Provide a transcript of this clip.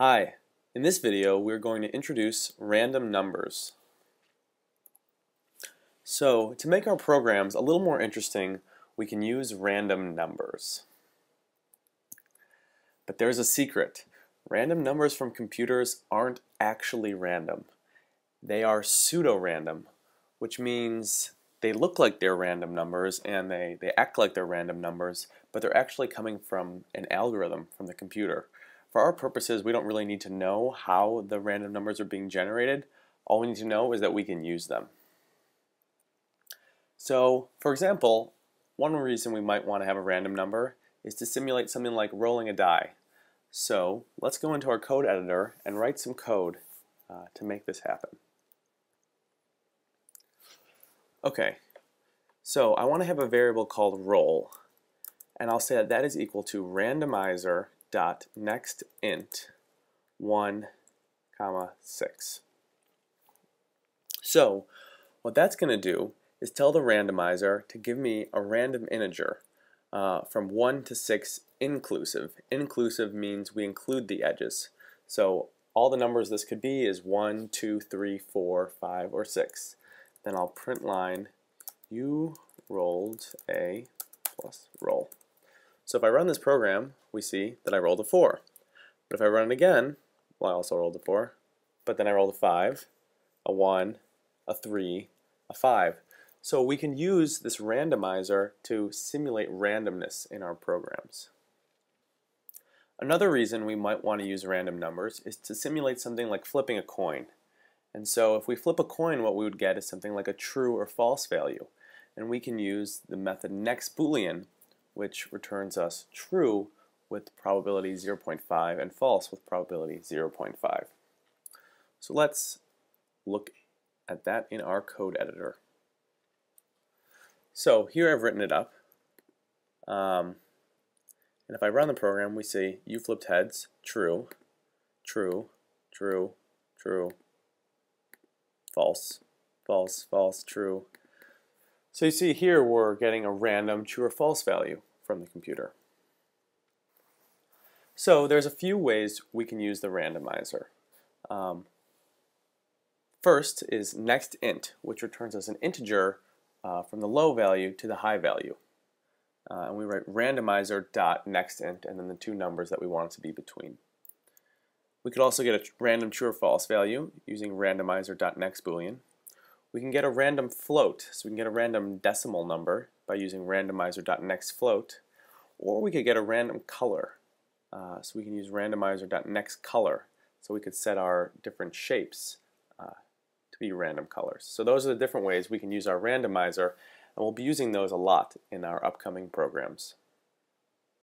Hi, in this video we're going to introduce random numbers. So to make our programs a little more interesting we can use random numbers. But there's a secret. Random numbers from computers aren't actually random. They are pseudo-random, which means they look like they're random numbers and they, they act like they're random numbers, but they're actually coming from an algorithm from the computer. For our purposes, we don't really need to know how the random numbers are being generated. All we need to know is that we can use them. So, for example, one reason we might want to have a random number is to simulate something like rolling a die. So, let's go into our code editor and write some code uh, to make this happen. Okay, so I want to have a variable called roll, and I'll say that that is equal to randomizer dot next int 1 comma 6. So what that's going to do is tell the randomizer to give me a random integer uh, from 1 to 6 inclusive. Inclusive means we include the edges. So all the numbers this could be is 1, 2, 3, 4, 5, or 6. Then I'll print line you rolled a plus roll. So if I run this program, we see that I rolled a 4. But if I run it again, well, I also rolled a 4. But then I rolled a 5, a 1, a 3, a 5. So we can use this randomizer to simulate randomness in our programs. Another reason we might want to use random numbers is to simulate something like flipping a coin. And so if we flip a coin, what we would get is something like a true or false value. And we can use the method next boolean which returns us true with probability 0.5 and false with probability 0.5. So let's look at that in our code editor. So here I've written it up. Um, and if I run the program, we see you flipped heads, true, true, true, true, false, false, false, true. So you see here we're getting a random true or false value from the computer. So there's a few ways we can use the randomizer. Um, first is next int, which returns us an integer uh, from the low value to the high value. Uh, and we write randomizer dot next int and then the two numbers that we want it to be between. We could also get a random true or false value using randomizer dot next boolean. We can get a random float, so we can get a random decimal number by using randomizer.nextFloat, or we could get a random color. Uh, so we can use randomizer.nextColor. So we could set our different shapes uh, to be random colors. So those are the different ways we can use our randomizer, and we'll be using those a lot in our upcoming programs.